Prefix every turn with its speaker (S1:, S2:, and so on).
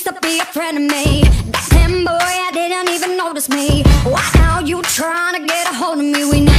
S1: used to be a friend of me That same boy, I didn't even notice me Why now you trying to get a hold of me? We